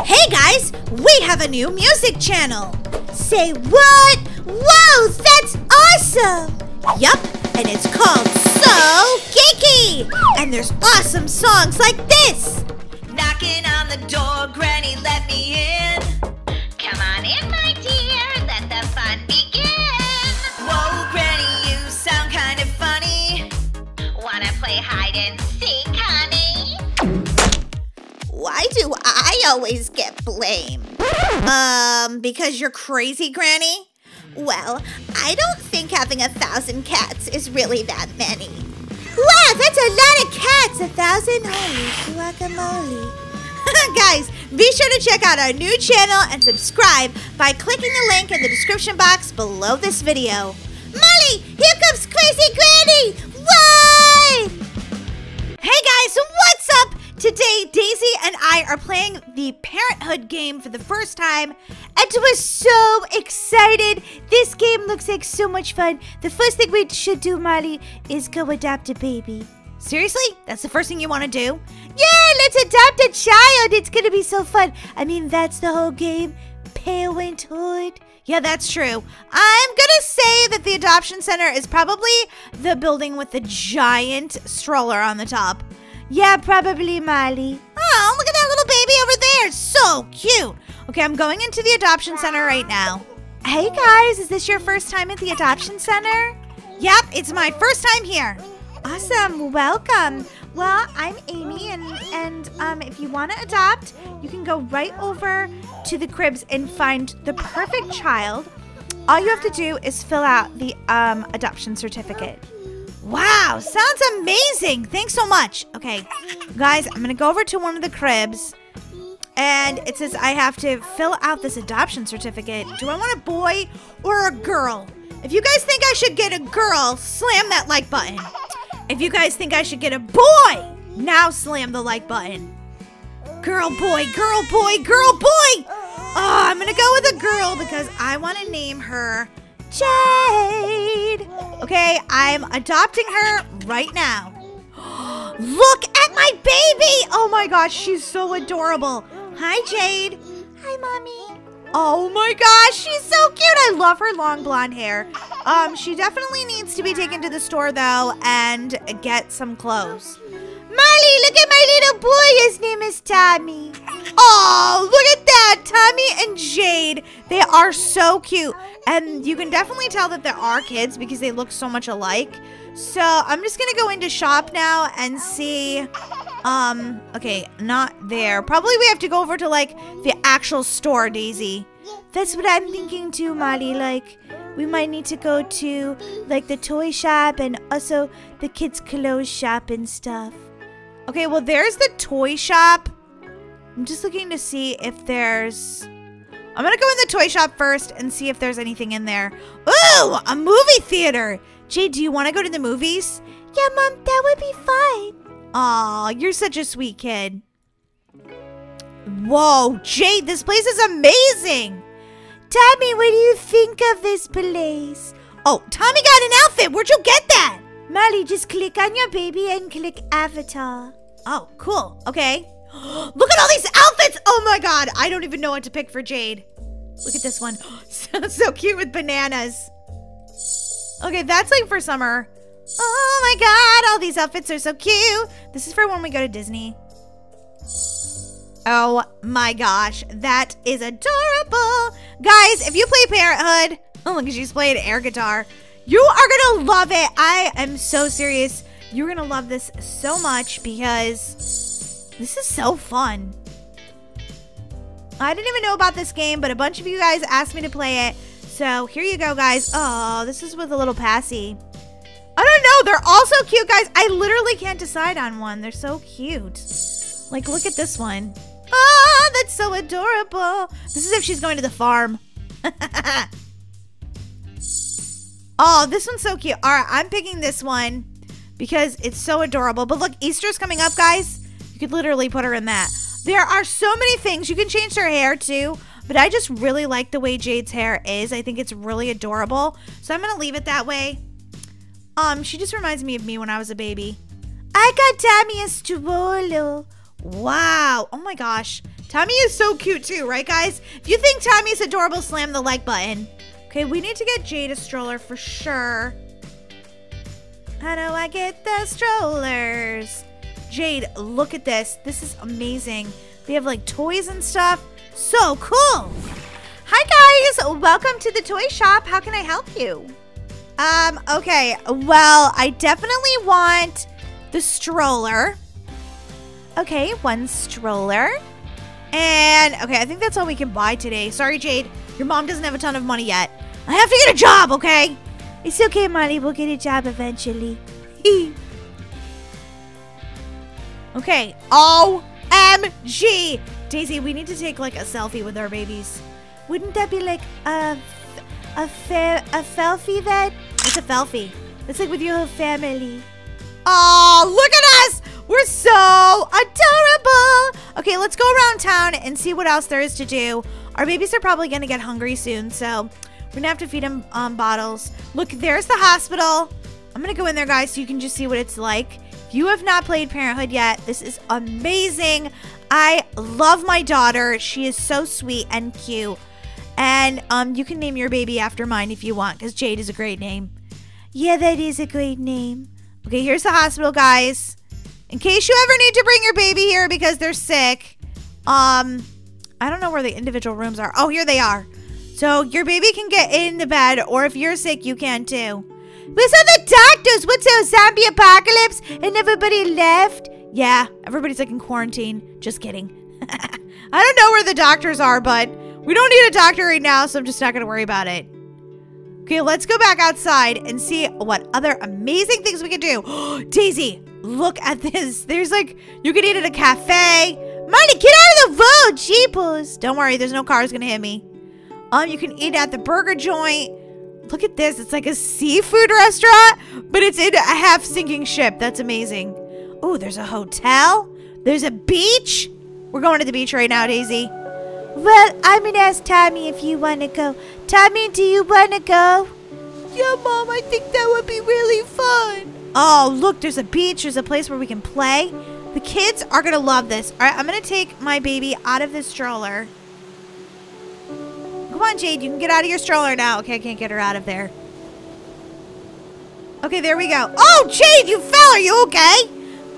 Hey guys, we have a new music channel. Say what? Whoa, that's awesome! Yup, and it's called So Geeky! And there's awesome songs like this! Knocking on the door, Granny, let me in. Always get blamed? Um, because you're crazy, Granny? Well, I don't think having a thousand cats is really that many. Wow, that's a lot of cats! A thousand holy guacamole. Guys, be sure to check out our new channel and subscribe by clicking the link in the description box below this video. Molly, here comes Crazy Granny! Run! Hey guys, what's up? Today, Daisy and I are playing the Parenthood game for the first time, and we're so excited. This game looks like so much fun. The first thing we should do, Molly, is go adopt a baby. Seriously? That's the first thing you want to do? Yeah, let's adopt a child. It's going to be so fun. I mean, that's the whole game. Parenthood. Yeah, that's true. I'm gonna say that the adoption center is probably the building with the giant stroller on the top. Yeah, probably Molly. Oh, look at that little baby over there. So cute. Okay, I'm going into the adoption center right now. Hey guys, is this your first time at the adoption center? Yep, it's my first time here. Awesome, welcome. Well, I'm Amy, and and um, if you want to adopt, you can go right over to the cribs and find the perfect child. All you have to do is fill out the um, adoption certificate. Wow, sounds amazing. Thanks so much. Okay, guys, I'm gonna go over to one of the cribs, and it says I have to fill out this adoption certificate. Do I want a boy or a girl? If you guys think I should get a girl, slam that like button. If you guys think I should get a boy, now slam the like button. Girl, boy, girl, boy, girl, boy. Oh, I'm gonna go with a girl because I want to name her Jade. Okay, I'm adopting her right now. Look at my baby! Oh my gosh, she's so adorable. Hi, Jade. Hi, mommy. Oh my gosh, she's so cute. I love her long blonde hair. Um, she definitely needs to be taken to the store though and get some clothes. Molly, look at my little boy. His name is Tommy. Oh, look at that. Tommy and Jade. They are so cute. And you can definitely tell that there are kids because they look so much alike. So I'm just going to go into shop now and see. Um, okay, not there. Probably we have to go over to like the actual store, Daisy. That's what I'm thinking too, Molly. Like, we might need to go to like the toy shop and also the kids' clothes shop and stuff. Okay, well, there's the toy shop. I'm just looking to see if there's... I'm going to go in the toy shop first and see if there's anything in there. Ooh, a movie theater. Jay, do you want to go to the movies? Yeah, Mom, that would be fine. Aw, you're such a sweet kid. Whoa, Jade, this place is amazing. Tommy, what do you think of this place? Oh, Tommy got an outfit. Where'd you get that? Molly, just click on your baby and click avatar. Oh, cool. Okay. Look at all these outfits. Oh my god. I don't even know what to pick for Jade. Look at this one. so, so cute with bananas. Okay, that's like for summer. Oh my god. All these outfits are so cute. This is for when we go to Disney. Oh my gosh. That is adorable. Guys, if you play Parenthood, oh look, she's playing air guitar. You are gonna love it. I am so serious. You're gonna love this so much because this is so fun. I didn't even know about this game, but a bunch of you guys asked me to play it. So here you go, guys. Oh, this is with a little passy. I don't know. They're all so cute, guys. I literally can't decide on one. They're so cute. Like, look at this one. Oh, that's so adorable. This is if she's going to the farm. Oh, this one's so cute. All right, I'm picking this one because it's so adorable. But look, Easter's coming up, guys. You could literally put her in that. There are so many things. You can change her hair too. But I just really like the way Jade's hair is. I think it's really adorable. So I'm going to leave it that way. Um, She just reminds me of me when I was a baby. I got Tommy a stroller. Wow. Oh my gosh. Tommy is so cute too, right guys? If you think Tommy's adorable, slam the like button. Okay, we need to get Jade a stroller for sure. How do I get the strollers? Jade, look at this. This is amazing. They have like toys and stuff. So cool. Hi guys, welcome to the toy shop. How can I help you? Um, okay. Well, I definitely want the stroller. Okay, one stroller. And, okay, I think that's all we can buy today. Sorry, Jade. Your mom doesn't have a ton of money yet. I have to get a job, okay? It's okay, Molly. We'll get a job eventually. okay. OMG. Daisy, we need to take, like, a selfie with our babies. Wouldn't that be, like, a, a, fa a selfie then? It's a selfie. It's like with your whole family. Oh, look at us! We're so adorable! Okay, let's go around town and see what else there is to do. Our babies are probably gonna get hungry soon, so we're gonna have to feed them um, bottles. Look, there's the hospital. I'm gonna go in there, guys, so you can just see what it's like. If you have not played Parenthood yet, this is amazing. I love my daughter. She is so sweet and cute. And um, you can name your baby after mine if you want, because Jade is a great name. Yeah, that is a great name. Okay, here's the hospital, guys. In case you ever need to bring your baby here because they're sick. Um, I don't know where the individual rooms are. Oh, here they are. So your baby can get in the bed, or if you're sick, you can too. Where's all the doctors? What's a zombie apocalypse? And everybody left? Yeah, everybody's like in quarantine. Just kidding. I don't know where the doctors are, but we don't need a doctor right now, so I'm just not going to worry about it. Okay, let's go back outside and see what other amazing things we can do. Daisy, look at this. There's like, you can eat at a cafe. Molly, get out of the road, jeepers. Don't worry, there's no cars gonna hit me. Um, you can eat at the burger joint. Look at this. It's like a seafood restaurant, but it's in a half sinking ship. That's amazing. Oh, there's a hotel. There's a beach. We're going to the beach right now, Daisy. Well, I'm gonna ask Tommy if you wanna go. Tommy, do you wanna go? Yeah, Mom, I think that would be really fun. Oh, look, there's a beach. There's a place where we can play. The kids are gonna love this. All right, I'm gonna take my baby out of this stroller. Come on, Jade, you can get out of your stroller now. Okay, I can't get her out of there. Okay, there we go. Oh, Jade, you fell. Are you okay?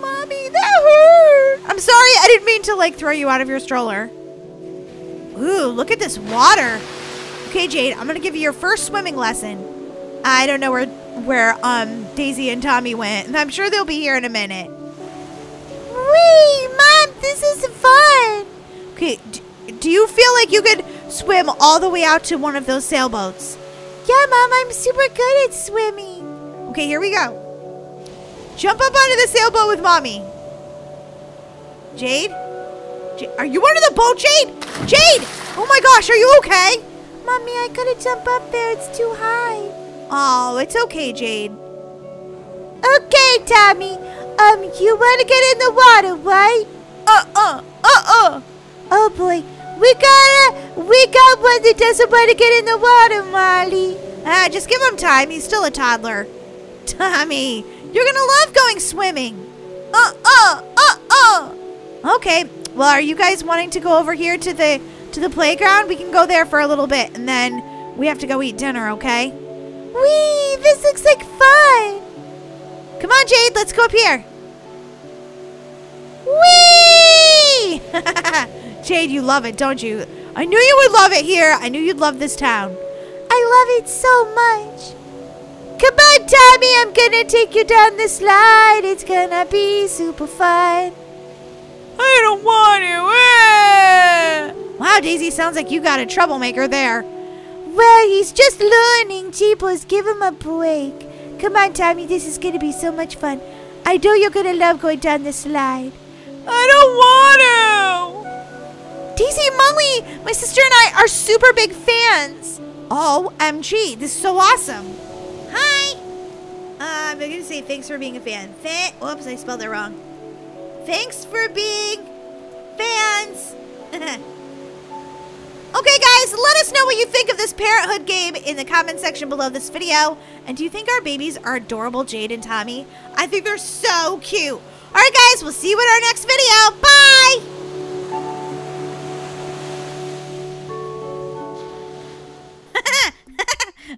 Mommy, that hurt. I'm sorry. I didn't mean to, like, throw you out of your stroller. Ooh, look at this water. Okay, Jade, I'm going to give you your first swimming lesson. I don't know where where um Daisy and Tommy went, I'm sure they'll be here in a minute. Wee, Mom, this is fun. Okay, do you feel like you could swim all the way out to one of those sailboats? Yeah, Mom, I'm super good at swimming. Okay, here we go. Jump up onto the sailboat with Mommy. Jade? Jade? Are you under the boat, Jade? Jade! Oh my gosh, are you okay? Mommy, I couldn't jump up there. It's too high. Oh, it's okay, Jade. Okay, Tommy. Um, you want to get in the water, right? Uh-uh. Uh-uh. Oh, boy. We got we got one that doesn't want to get in the water, Molly. Ah, just give him time. He's still a toddler. Tommy, you're going to love going swimming. Uh-uh. Uh-uh. Okay. Well, are you guys wanting to go over here to the to the playground? We can go there for a little bit, and then we have to go eat dinner, okay? Wee! This looks like fun! Come on, Jade, let's go up here. Wee! Jade, you love it, don't you? I knew you would love it here. I knew you'd love this town. I love it so much. Come on, Tommy, I'm gonna take you down the slide. It's gonna be super fun. I don't want to. Wow, Daisy, sounds like you got a troublemaker there. Well, he's just learning. Jeepers, give him a break. Come on, Tommy, this is going to be so much fun. I know you're going to love going down the slide. I don't want to. Daisy and Molly, my sister and I are super big fans. OMG, this is so awesome. Hi. Uh, I'm going to say thanks for being a fan. Th Whoops, I spelled it wrong. Thanks for being fans. Okay, guys, let us know what you think of this Parenthood game in the comment section below this video. And do you think our babies are adorable, Jade and Tommy? I think they're so cute. All right, guys, we'll see you in our next video. Bye.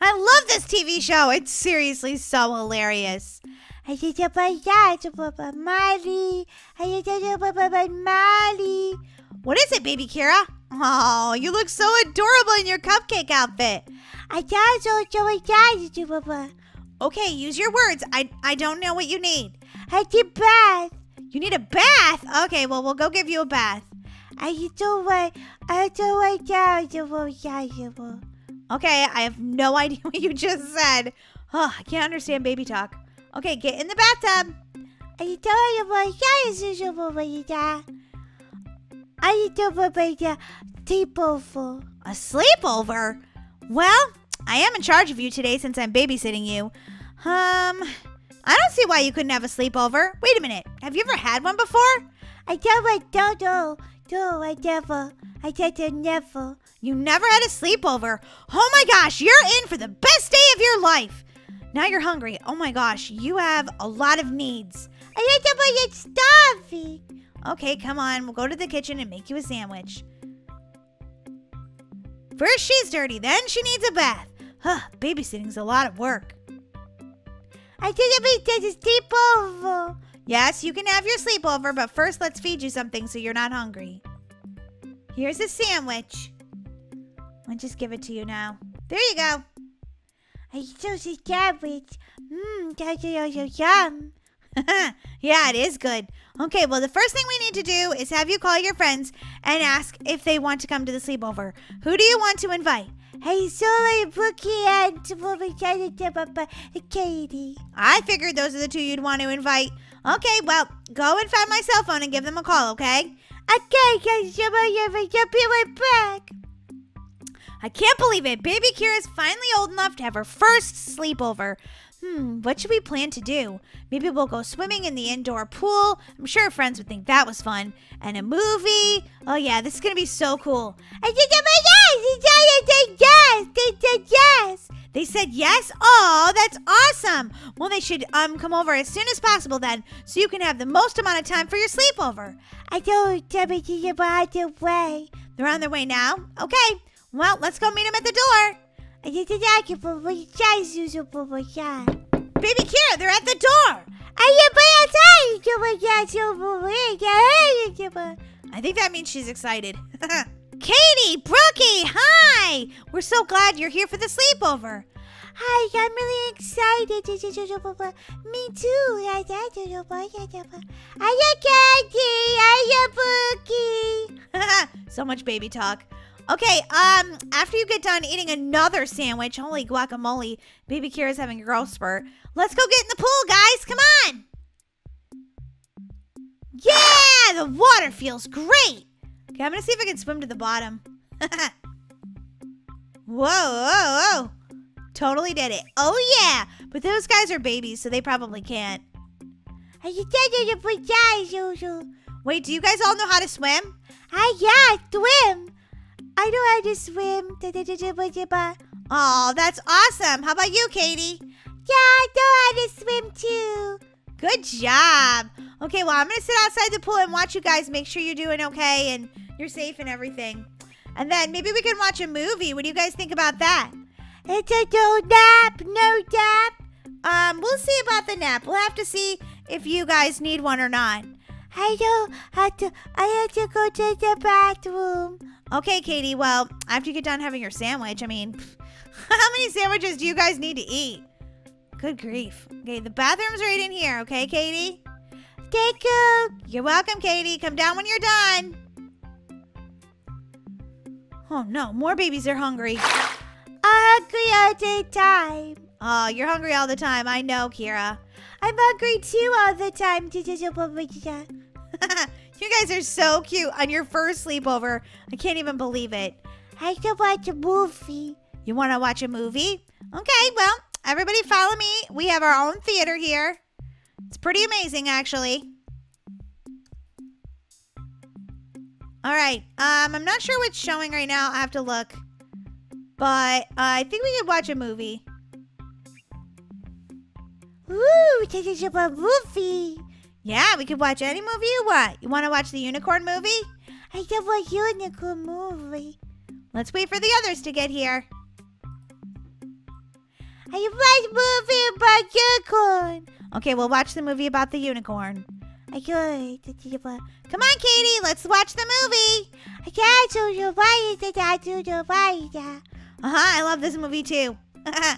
I love this TV show. It's seriously so hilarious. What is it, baby Kira? Oh, you look so adorable in your cupcake outfit. Okay, use your words. I I don't know what you need. I did bath. You need a bath? Okay, well, we'll go give you a bath. I don't want. I don't want to. Okay, I have no idea what you just said. Oh, I can't understand baby talk. Okay, get in the bathtub. I don't want I don't want to. Sleepover. A sleepover? Well, I am in charge of you today since I'm babysitting you. Um, I don't see why you couldn't have a sleepover. Wait a minute. Have you ever had one before? I don't want to. No, I never. I said I never. You never had a sleepover. Oh my gosh, you're in for the best day of your life. Now you're hungry. Oh my gosh, you have a lot of needs. I don't want to starving. Okay, come on. We'll go to the kitchen and make you a sandwich. First she's dirty, then she needs a bath. Huh, babysitting's a lot of work. I didn't mean to sleepover. Yes, you can have your sleepover, but first let's feed you something so you're not hungry. Here's a sandwich. I'll just give it to you now. There you go. I chose a sandwich. Mmm, that's so yum. yeah, it is good. Okay, well, the first thing we need to do is have you call your friends and ask if they want to come to the sleepover. Who do you want to invite? Hey, sorry, Brookie and Katie. I figured those are the two you'd want to invite. Okay, well, go and find my cell phone and give them a call, okay? Okay, be right back. I can't believe it. Baby Kira's finally old enough to have her first sleepover. Hmm, what should we plan to do? Maybe we'll go swimming in the indoor pool. I'm sure friends would think that was fun. And a movie. Oh, yeah, this is to be so cool. I said, yes, yes, they said yes. They said yes? Oh, that's awesome. Well, they should um come over as soon as possible then, so you can have the most amount of time for your sleepover. I tell me to on way. They're on their way now? Okay. Well, let's go meet them at the door. Baby Kira, they're at the door. I think that means she's excited. Katie, Brookie, hi! We're so glad you're here for the sleepover. Hi, I'm really excited. Me too. Hiya, Katie. Hiya, Brookie. so much baby talk. Okay, um, after you get done eating another sandwich, holy guacamole, baby Kira's having a girl spurt. Let's go get in the pool, guys. Come on. Yeah, the water feels great. Okay, I'm gonna see if I can swim to the bottom. whoa, whoa, whoa. Totally did it. Oh, yeah. But those guys are babies, so they probably can't. Wait, do you guys all know how to swim? Ah, yeah, swim. I know how to swim. Oh, that's awesome. How about you, Katie? Yeah, I know how to swim too. Good job. Okay, well, I'm going to sit outside the pool and watch you guys make sure you're doing okay and you're safe and everything. And then maybe we can watch a movie. What do you guys think about that? It's a no nap, no nap. Um, we'll see about the nap. We'll have to see if you guys need one or not. I don't have to. I have to go to the bathroom. Okay, Katie. Well, after you get done having your sandwich, I mean, how many sandwiches do you guys need to eat? Good grief. Okay, the bathroom's right in here. Okay, Katie. Thank you. You're welcome, Katie. Come down when you're done. Oh no, more babies are hungry. hungry all the time. Oh, you're hungry all the time. I know, Kira. I'm hungry too all the time. you guys are so cute on your first sleepover. I can't even believe it. I can watch a movie. You want to watch a movie? Okay, well, everybody follow me. We have our own theater here. It's pretty amazing, actually. All right. Um, I'm not sure what's showing right now. I have to look. But uh, I think we could watch a movie. Ooh, this is a movie. Yeah, we could watch any movie you want. You want to watch the unicorn movie? I love a unicorn movie. Let's wait for the others to get here. I love movie about unicorn. Okay, we'll watch the movie about the unicorn. I. Come on, Katie, let's watch the movie. Body. I do your body. Uh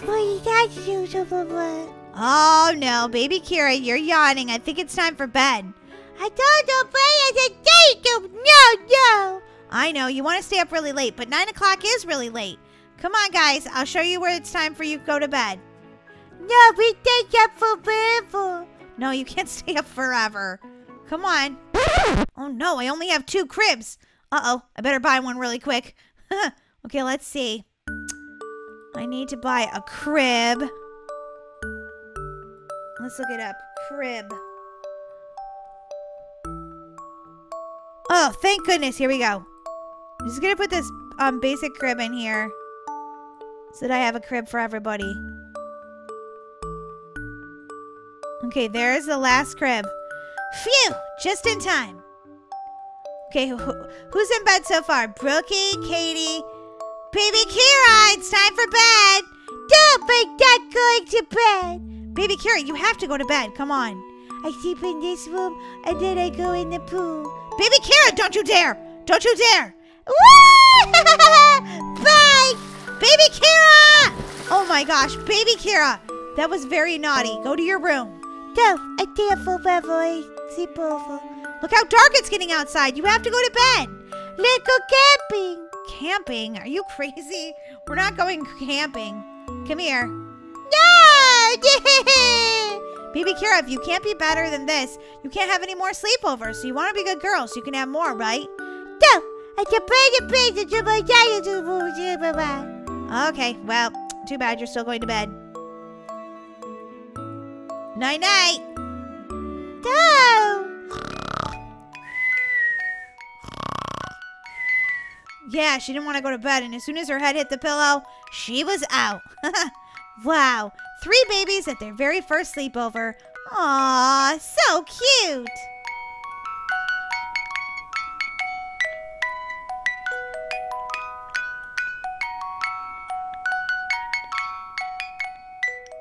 huh, I love this movie. Oh no, baby Kira, you're yawning. I think it's time for bed. I told you play as a date. No, no. I know you want to stay up really late, but nine o'clock is really late. Come on, guys. I'll show you where it's time for you to go to bed. No, we stay up forever. No, you can't stay up forever. Come on. Oh no, I only have two cribs. Uh oh, I better buy one really quick. okay, let's see. I need to buy a crib. Let's look it up. Crib. Oh, thank goodness. Here we go. I'm just gonna put this um basic crib in here. So that I have a crib for everybody. Okay, there's the last crib. Phew! Just in time. Okay, who, who's in bed so far? Brookie, Katie, Baby Kira, it's time for bed. Don't make that going to bed. Baby Kira, you have to go to bed. Come on. I sleep in this room and then I go in the pool. Baby Kira, don't you dare! Don't you dare! Bye! Baby Kira! Oh my gosh, Baby Kira! That was very naughty. Go to your room. No, I can't forever. I sleep over. Look how dark it's getting outside. You have to go to bed. Let's go camping. Camping? Are you crazy? We're not going camping. Come here. No! Baby Kira, if you can't be better than this, you can't have any more sleepovers. So you want to be good girl, so you can have more, right? No! I can play the pizza to my dad. Okay, well, too bad you're still going to bed. Night night. Yeah, she didn't want to go to bed, and as soon as her head hit the pillow, she was out. wow, three babies at their very first sleepover. Aw, so cute.